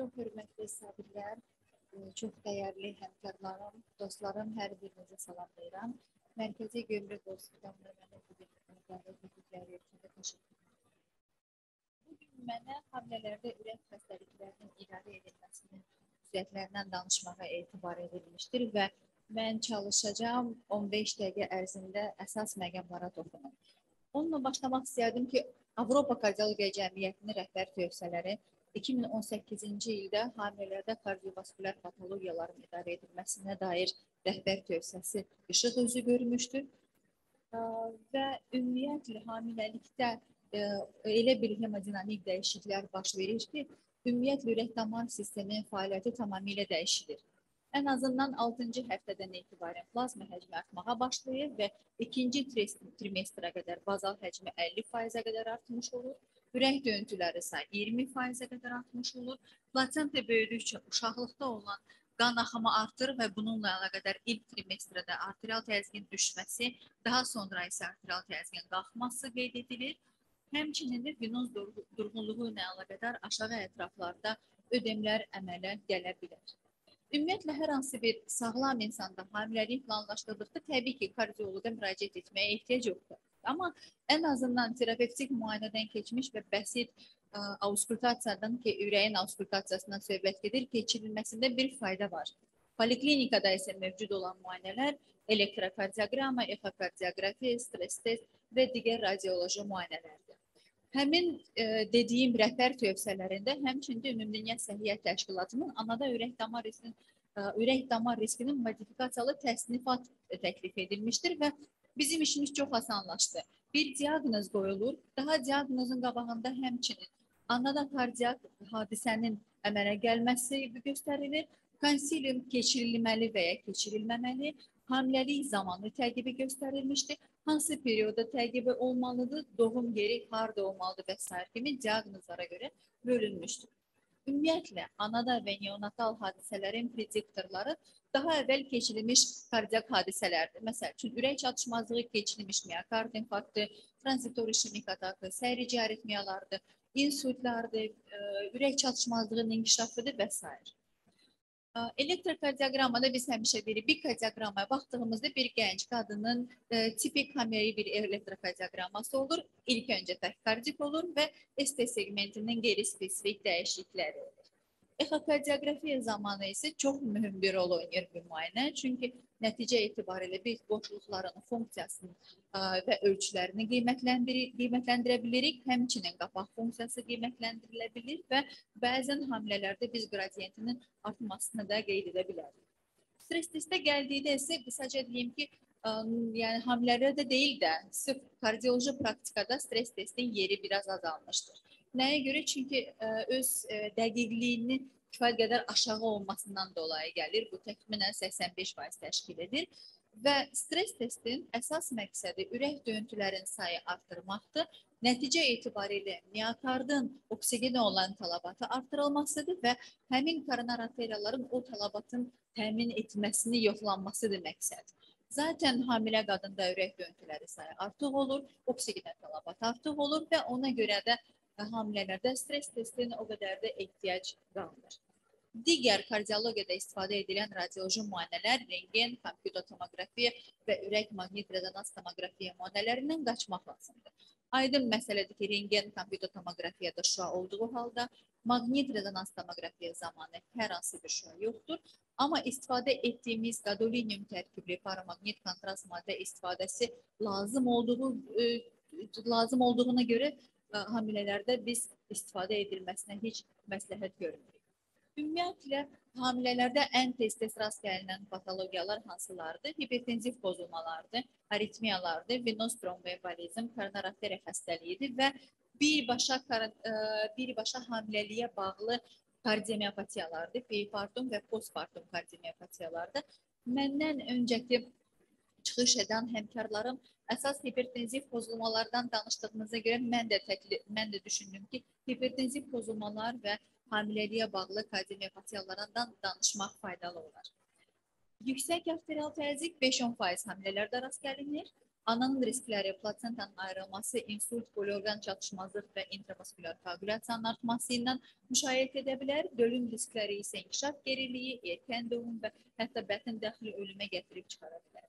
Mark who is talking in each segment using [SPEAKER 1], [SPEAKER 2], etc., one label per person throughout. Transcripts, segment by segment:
[SPEAKER 1] Çox hörmətli səbirlər, e, çox dəyərli həmkarlarım, dostlarım, hər birinizi salamlayıram. Mərkəzi Gömrük Hospitalında mənə bu gün dəvət etdikləri üçün də təşəkkür edirəm. Bu gün mənə hamilələrdə ürək xəstəliklərinin idarə edilməsinin xüsusiyyətlərindən danışmağa etibar edilmişdir və mən çalışacağam 15 dəqiqə ərzində əsas məqamlara toxunum. Onunla başlamaq istərdim ki, Avropa Kardiologiya Cəmiyyətinin rəhbər tövsiyələri 2018-ci ildə hamilələrdə kardiovaskulyar patologiyaların idarə edilməsinə dair rəhbər tövsiyəsi işıq üzü görmüşdür. Və ümumiyyətlə hamiləlikdə elə bir hemodinamik dəyişikliklər baş verir ki, ümumiyyətlə ürək-damar sisteminin fəaliyyəti tamamilə dəyişilir. Ən azından 6-cı həftədən etibarən plazma həcmi artmağa başlayır və ikinci trimestrə qədər bazal həcmi 50%-ə qədər artmış olur ürək döyüntüləri isə 20%-ə qədər artmış olur. Plasenta böyüdükcə uşaqlıqda olan qan axımı artır və bununla əlaqədar ilk trimestrdə arterial təzyiqin düşməsi, daha sonra isə arterial təzyiqin qalxması qeyd edilir. Həmçinin də venoz durğunluğu ilə əlaqədar aşağı ətraflarda ödemlər əmələ gələ bilər. Ümumiyyətlə hər hansı bir sağlam insanda hamiləlik planlaşdırdıqda təbii ki, kardioloqa müraciət etməyə ehtiyac yoxdur. Amma ən azından terapevtik müayinədən keçmiş və bəsit ə, auskultasiyadan ki, ürəyin auskultasiyasından söhbət gedir, keçirilməsində bir fayda var. Poliklinikada isə mövcud olan müayinələr elektrokardioqramma, ekokardioqrafiya, stres test və digər radioloji müayinələrdir. Həmin e, dediyim rəhbər tövsiyələrində həmçində Ümumdünya Səhiyyə Təşkilatının anada ürək damar riskinin ə, ürək damar riskinin modifikasiyalı təsnifat təklif edilmişdir və bizim işimiz çox asanlaşdı. Bir diaqnoz qoyulur, daha diaqnozun qabağında həmçinin anada kardiak hadisənin əmələ gəlməsi göstərilir, konsilium keçirilməli və ya keçirilməməli, hamiləlik zamanı təqibi göstərilmişdir, hansı perioda təqibi olmalıdır, doğum yeri harda olmalıdır və s. kimi diaqnozlara görə bölünmüşdür. Ümumiyyətlə, anada və neonatal hadisələrin prediktorları daha əvvəl keçirilmiş kardiak hadisələrdir. Məsəl üçün, ürək çatışmazlığı keçirilmiş miokard infarktı, transitor işemik atakı, səyrici aritmiyalardır, insultlardır, ürək çatışmazlığının inkişafıdır və s. Elektrokardioqrammada biz həmişə bir bir kardioqrammaya baxdığımızda bir gənc qadının e, tipik kameri bir elektrokardioqramması olur. İlk öncə takikardik olur və ST segmentinin qeyri-spesifik dəyişiklikləri olur. Ekokardiografiya zamanı isə çox mühüm bir rol oynayır bu müayinə. Çünki nəticə etibarilə biz boşluqların funksiyasını ə, və ölçülərini qiymətləndirir, qiymətləndirə bilirik. Həmçinin qapaq funksiyası qiymətləndirilə bilir və bəzən hamilələrdə biz qradiyentinin artmasını da qeyd edə bilərik. Stres testə gəldikdə isə qısaca deyim ki, ə, yəni hamilələrdə deyil də, sırf kardioloji praktikada stres testin yeri biraz azalmışdır. Nəyə görə? Çünki ə, e, öz ə, e, dəqiqliyinin kifayət qədər aşağı olmasından dolayı gəlir. Bu təxminən 85% təşkil edir və stres testin əsas məqsədi ürək döyüntülərinin sayı artırmaqdır. Nəticə etibarilə miokardın oksigenə olan tələbatı artırılmasıdır və həmin koronar arteriyaların o tələbatın təmin etməsini yoxlanmasıdır məqsəd. Zaten hamilə qadında ürək döyüntüləri sayı artıq olur, oksigenə tələbat artıq olur və ona görə də hamilələrdə stres testinə o qədər də ehtiyac qalmır. Digər kardiologiyada istifadə edilən radioloji müayinələr rengen, kompüter tomoqrafiya və ürək maqnit rezonans tomoqrafiya müayinələrindən qaçmaq lazımdır. Aydın məsələdir ki, rengen, kompüter tomografiyada şüa olduğu halda maqnit rezonans tomoqrafiya zamanı hər hansı bir şüa yoxdur. Amma istifadə etdiyimiz gadolinium tərkibli paramaqnit kontrast maddə istifadəsi lazım olduğu e, lazım olduğuna görə hamilələrdə biz istifadə edilməsinə heç məsləhət görmürük. Ümumiyyətlə, hamilələrdə ən tez-tez rast gəlinən patologiyalar hansılardır? Hipertenziv pozulmalardır, aritmiyalardır, venoz tromboembolizm, koronar arteriya xəstəliyidir və birbaşa birbaşa hamiləliyə bağlı kardiomiopatiyalardır, peripartum və postpartum kardiomiopatiyalardır. Məndən öncəki çıxış edən həmkarlarım əsas hipertenziv pozulmalardan danışdığınıza görə mən də təklif, mən də düşündüm ki, hipertenziv pozulmalar və hamiləliyə bağlı kardiomiopatiyalardan danışmaq faydalı olar. Yüksək arterial təzyiq 5-10% hamilələrdə rast gəlinir. Ananın riskləri, plasentanın ayrılması, insult, poliorqan çatışmazlıq və intravaskülər koagulyasiyanın artması ilə müşayiət edə bilər. Dölüm riskləri isə inkişaf geriliyi, erkən doğum və hətta bətin daxili ölümə gətirib çıxara bilər.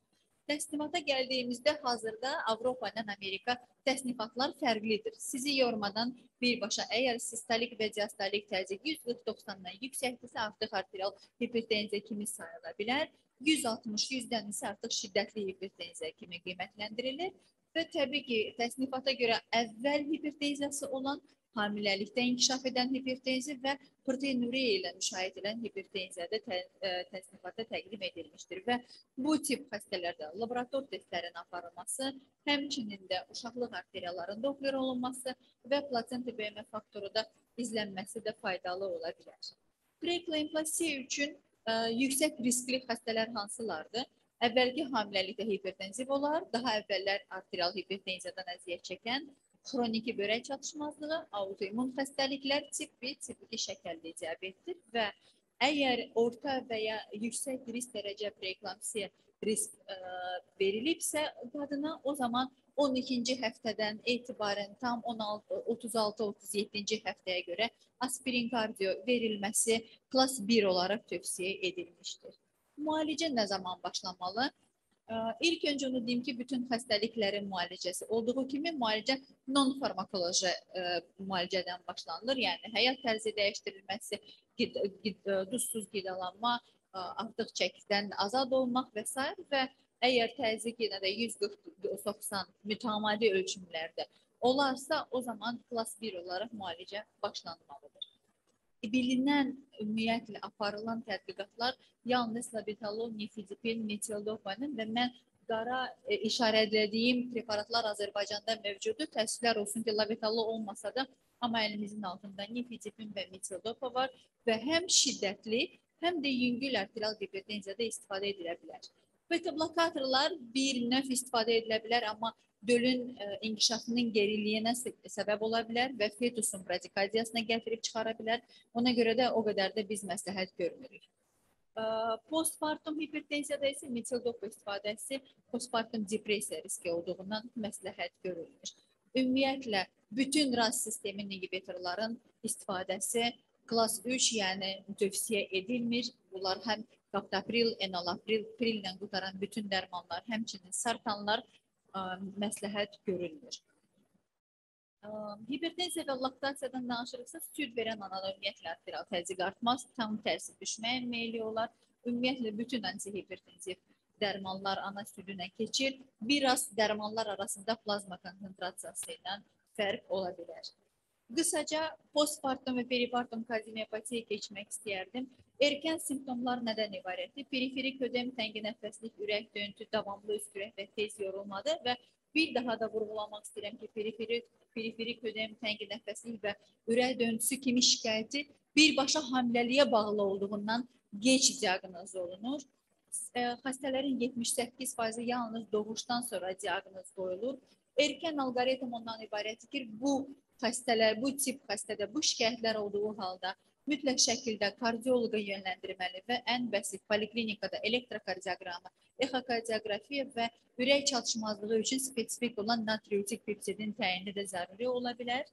[SPEAKER 1] Təsnifata gəldiyimizdə hazırda Avropa ilə Amerika təsnifatlar fərqlidir. Sizi yormadan birbaşa əgər sistolik və diastolik təzyiq 140-90-dan yüksəkdirsə artıq arterial hipertenziya kimi sayıla bilər. 160-100-dən isə artıq şiddətli hipertenziya kimi qiymətləndirilir və təbii ki, təsnifata görə əvvəl hipertenziyası olan hamiləlikdə inkişaf edən hipertenziya və proteinuriya ilə müşahidə edilən hipertenziyada tə, ə, e, təsnifata təqdim edilmişdir və bu tip xəstələrdə laborator testlərin aparılması, həmçinin də uşaqlıq arteriyalarının doktor olunması və plasenta böyümə faktoru da izlənməsi də faydalı ola bilər. Preeklamsiya üçün ə, yüksək riskli xəstələr hansılardır? Əvvəlki hamiləlikdə hipertenziv olar, daha əvvəllər arterial hipertenziyadan əziyyət çəkən, xroniki börək çatışmazlığı, autoimmun xəstəliklər, tip 1, tip 2 şəkərli diabetdir və əgər orta və ya yüksək risk dərəcə preeklamsiya risk ə, verilibsə qadına o zaman 12-ci həftədən etibarən tam 36-37-ci həftəyə görə aspirin kardio verilməsi klass 1 olaraq tövsiyə edilmişdir. Müalicə nə zaman başlamalı? İlk öncə onu deyim ki, bütün xəstəliklərin müalicəsi olduğu kimi müalicə non-farmakoloji müalicədən başlanılır. Yəni həyat tərzi dəyişdirilməsi, qid, qid, duzsuz qidalanma, artıq çəkidən azad olmaq və s. və Əgər təzyiq yenə də 140-90 mütəmadi ölçümlərdə olarsa, o zaman klass 1 olaraq müalicə başlanmalıdır. Bilinən ümumiyyətlə aparılan tədqiqatlar yalnız labetalol, nifidipin, metildopanin və mən qara e, işarələdiyim preparatlar Azərbaycanda mövcuddur. Təəssüflər olsun ki, labetalol olmasa da, amma əlimizin altında nifidipin və metildopa var və həm şiddətli, həm də yüngül arterial hipertenziyada istifadə edilə bilər. Beta blokatorlar bir növ istifadə edilə bilər, amma dölün e, inkişafının geriliyinə səbəb ola bilər və fetusun bradikardiyasına gətirib çıxara bilər. Ona görə də o qədər də biz məsləhət görmürük. E, postpartum hipertensiyada isə metildopa istifadəsi postpartum depressiya riski olduğundan məsləhət görülmür. Ümumiyyətlə bütün ras sistemi inhibitorların istifadəsi klass 3, yəni tövsiyə edilmir. Bunlar həm Kaptapril, enalapril, prillə qutaran bütün dərmanlar, həmçinin sartanlar ə, məsləhət görülmür. Ə, hipertenziya və laktasiyadan danışırıqsa, süd verən anada ümumiyyətlə arterial təzyiq artmaz, tam tərsi düşməyə meyli olar. Ümumiyyətlə bütün antihipertenziv dərmanlar ana südünə keçir. Bir az dərmanlar arasında plazma konsentrasiyası ilə fərq ola bilər. Qısaca postpartum və peripartum kardiomiopatiyaya keçmək istəyərdim. Erkən simptomlar nədən ibarətdir? Periferik ödem, təngi nəfəslik, ürək döyüntü, davamlı öskürək və tez yorulmadır və bir daha da vurğulamaq istəyirəm ki, periferik, periferik ödem, təngi nəfəslik və ürək döyüntüsü kimi şikayəti birbaşa hamiləliyə bağlı olduğundan gec diaqnoz olunur. Xəstələrin 78%-i yalnız doğuşdan sonra diaqnoz qoyulur. Erkən alqoritm ondan ibarətdir ki, bu xəstələr, bu tip xəstədə bu şikayətlər olduğu halda mütləq şəkildə kardioloqa yönləndirməli və ən bəsit poliklinikada elektrokardioqramı, exokardioqrafiya və ürək çatışmazlığı üçün spesifik olan natriutik peptidin təyini də zəruri ola bilər.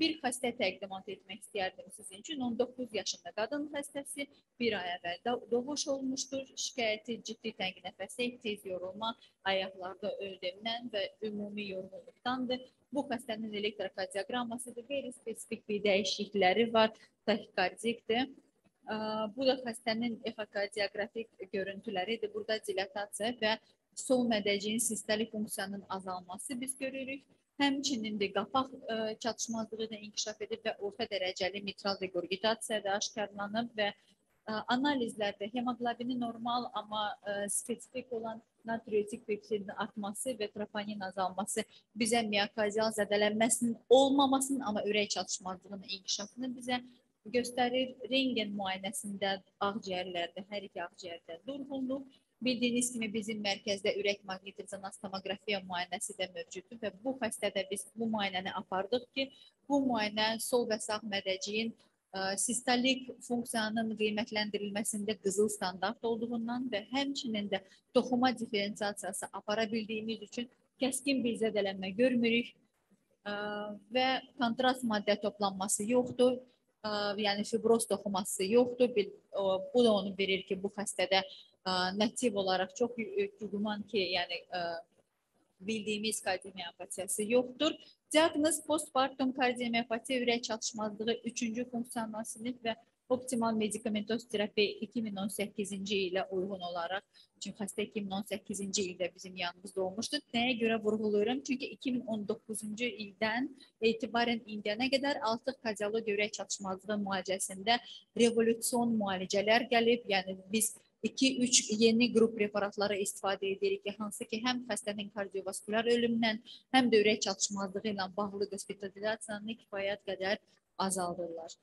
[SPEAKER 1] Bir xəstə təqdimat etmək istəyərdim sizin üçün. 19 yaşında qadın xəstəsi bir ay əvvəl doğuş olmuşdur. Şikayəti ciddi təngi nəfəslik, tez yorulma, ayaqlarda ödemdən və ümumi yorğunluqdandır. Bu xəstənin elektrokardioqrammasıdır. Qeyri-spesifik bir dəyişiklikləri var, tahikardikdir. Bu da xəstənin ekokardioqrafik görüntüləridir. Burada dilatasiya və sol mədəciyin sistolik funksiyanın azalması biz görürük. Həmçinin də qapaq çatışmazlığı da inkişaf edib və orta dərəcəli mitral regurgitasiya da aşkarlanıb və analizlərdə hemoqlobini normal, amma e, spesifik olan natriyotik peptidin artması və troponin azalması bizə miokardial zədələnməsinin olmamasının, amma ürək çatışmazlığının inkişafını bizə göstərir. Rengen müayinəsində ağciyərlərdə, hər iki ağciyərdə durğunluq Bildiyiniz kimi bizim mərkəzdə ürək maqnit rezonans tomoqrafiya müayinəsi də mövcuddur və bu xəstədə biz bu müayinəni apardıq ki, bu müayinə sol və sağ mədəciyin sistolik funksiyanın qiymətləndirilməsində qızıl standart olduğundan və həmçinin də toxuma diferensiasiyası apara bildiyimiz üçün kəskin bir zədələnmə görmürük və kontrast maddə toplanması yoxdur. Yəni fibroz toxuması yoxdur. Bu da onu verir ki, bu xəstədə ə, nativ olaraq çox güman ki, yəni ə, bildiyimiz kardiomiopatiyası yoxdur. Diaqnoz postpartum kardiomiopatiya ürək çatışmazlığı 3-cü funksional sinif və optimal medikamentoz terapiya 2018-ci ilə uyğun olaraq, çünki xəstə 2018-ci ildə bizim yanımızda olmuşdu. Nəyə görə vurğulayıram? Çünki 2019-cu ildən etibarən indiyənə qədər artıq kardiologiya ürək çatışmazlığı müalicəsində revolyusion müalicələr gəlib. Yəni biz 2-3 yeni qrup preparatları istifadə edirik ki, hansı ki, həm xəstənin kardiovaskulyar ölümündən, həm də ürək çatışmazlığı ilə bağlı hospitalizasiyanı kifayət qədər azaldırlar.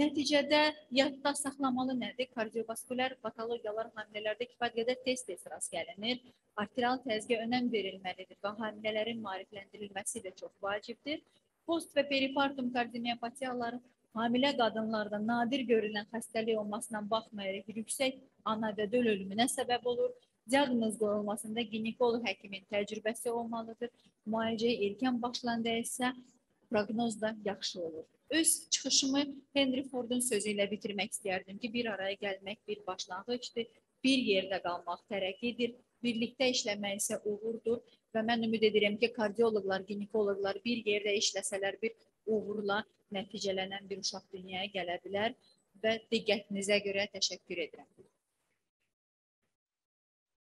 [SPEAKER 1] Nəticədə yadda saxlamalı nədir? Kardiovaskulyar patologiyalar hamilələrdə kifayət qədər tez-tez rast gəlinir. Arterial təzyiqə önəm verilməlidir və hamilələrin maarifləndirilməsi də çox vacibdir. Post və peripartum kardiomiopatiyaları hamilə qadınlarda nadir görülən xəstəlik olmasına baxmayaraq yüksək ana və döl ölümünə səbəb olur. Diaqnoz qoyulmasında ginekoloq həkimin təcrübəsi olmalıdır. Müalicəyə erkən başlananda isə proqnoz da yaxşı olur. Öz çıxışımı Henry Fordun sözü ilə bitirmək istəyərdim ki, bir araya gəlmək bir başlanğıcdır, bir yerdə qalmaq tərəqqidir, birlikdə işləmək isə uğurdur və mən ümid edirəm ki, kardioloqlar, ginekoloqlar bir yerdə işləsələr bir uğurla nəticələnən bir uşaq dünyaya gələ bilər və diqqətinizə görə təşəkkür edirəm.